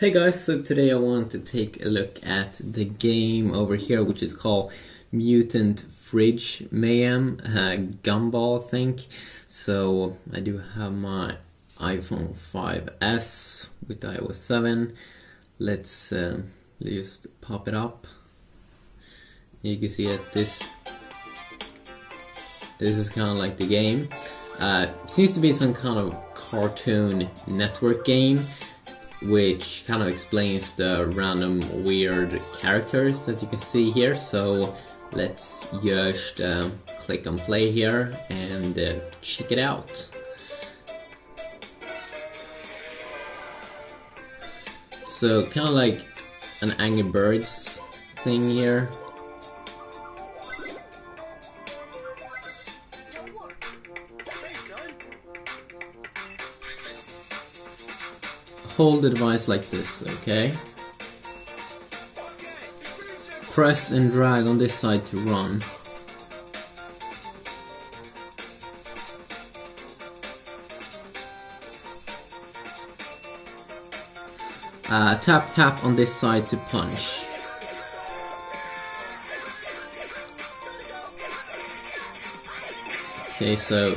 Hey guys, so today I want to take a look at the game over here which is called Mutant Fridge Mayhem uh, Gumball I think. So I do have my iPhone 5s with iOS 7. Let's uh, just pop it up. You can see that this this is kind of like the game. Uh, seems to be some kind of cartoon network game which kind of explains the random weird characters that you can see here. So let's just uh, click on play here and uh, check it out. So kind of like an Angry Birds thing here. Hold the device like this, okay? Press and drag on this side to run. Uh, tap tap on this side to punch. Okay, so